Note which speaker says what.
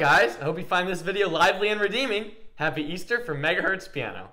Speaker 1: Guys, I hope you find this video lively and redeeming. Happy Easter from Megahertz Piano.